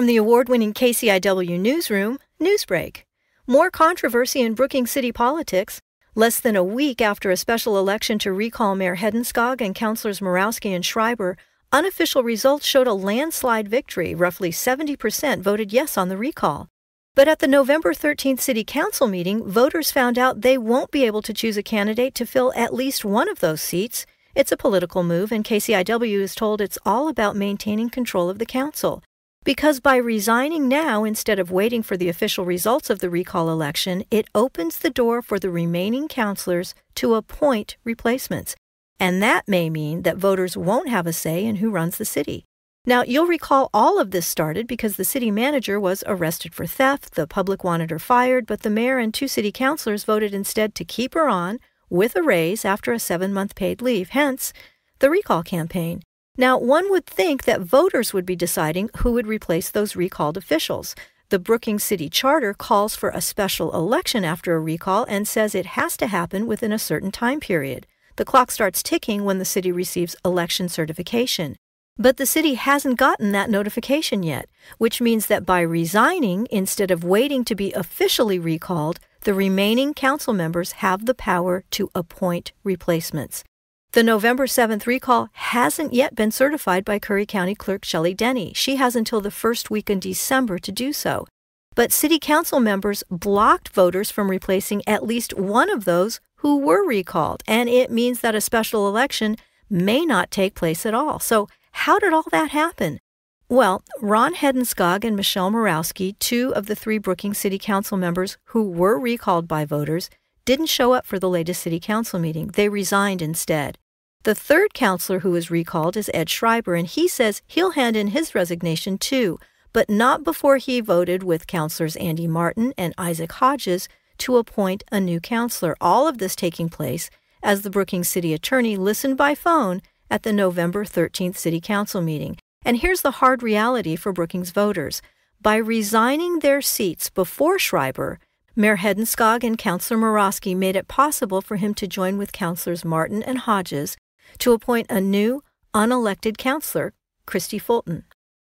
From the award winning KCIW Newsroom, Newsbreak. More controversy in Brookings City politics. Less than a week after a special election to recall Mayor Hedenskog and Councilors Morosky and Schreiber, unofficial results showed a landslide victory. Roughly 70% voted yes on the recall. But at the November 13th City Council meeting, voters found out they won't be able to choose a candidate to fill at least one of those seats. It's a political move, and KCIW is told it's all about maintaining control of the council. Because by resigning now instead of waiting for the official results of the recall election, it opens the door for the remaining councilors to appoint replacements. And that may mean that voters won't have a say in who runs the city. Now, you'll recall all of this started because the city manager was arrested for theft, the public wanted her fired, but the mayor and two city councilors voted instead to keep her on with a raise after a seven month paid leave, hence the recall campaign. Now, one would think that voters would be deciding who would replace those recalled officials. The Brookings City Charter calls for a special election after a recall and says it has to happen within a certain time period. The clock starts ticking when the city receives election certification. But the city hasn't gotten that notification yet, which means that by resigning instead of waiting to be officially recalled, the remaining council members have the power to appoint replacements. The November 7th recall hasn't yet been certified by Curry County Clerk Shelley Denny. She has until the first week in December to do so. But City Council members blocked voters from replacing at least one of those who were recalled, and it means that a special election may not take place at all. So, how did all that happen? Well, Ron Hedenskog and Michelle Morosky, two of the three Brookings City Council members who were recalled by voters, didn't show up for the latest City Council meeting. They resigned instead. The third councilor who was recalled is Ed Schreiber, and he says he'll hand in his resignation too, but not before he voted with councilors Andy Martin and Isaac Hodges to appoint a new councilor. All of this taking place as the Brookings City Attorney listened by phone at the November 13th City Council meeting. And here's the hard reality for Brookings voters. By resigning their seats before Schreiber, Mayor Hedenskog and Councillor Morosky made it possible for him to join with Councillors Martin and Hodges to appoint a new, unelected councillor, Kristi Fulton.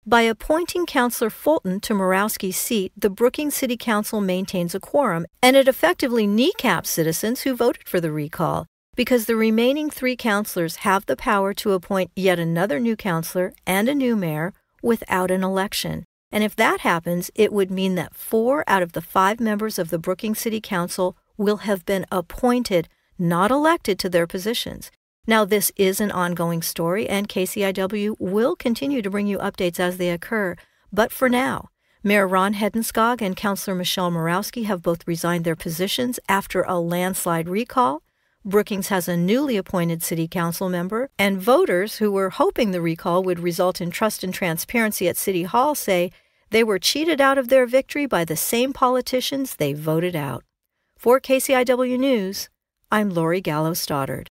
By appointing Councillor Fulton to Morosky's seat, the Brookings City Council maintains a quorum, and it effectively kneecaps citizens who voted for the recall because the remaining three councilors have the power to appoint yet another new councilor and a new mayor without an election. And if that happens, it would mean that four out of the five members of the Brookings City Council will have been appointed, not elected to their positions. Now, this is an ongoing story, and KCIW will continue to bring you updates as they occur. But for now, Mayor Ron Hedenskog and Councillor Michelle Morosky have both resigned their positions after a landslide recall, Brookings has a newly appointed city council member, and voters who were hoping the recall would result in trust and transparency at City Hall say they were cheated out of their victory by the same politicians they voted out. For KCIW News, I'm Lori Gallo Stoddard.